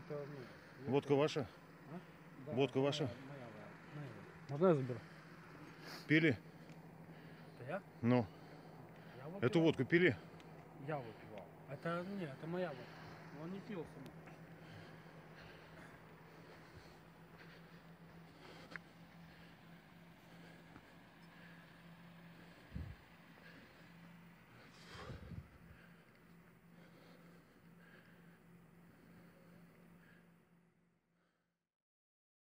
это... Ну, Водка ваша? А? Да, Водка моя, ваша? Моя, моя, моя. Можно я заберу? Пили? Это я? Ну, Я выпивал. эту водку пили? Я выпивал. Это, не, это моя водка. Он не пил сам.